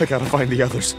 I gotta find the others.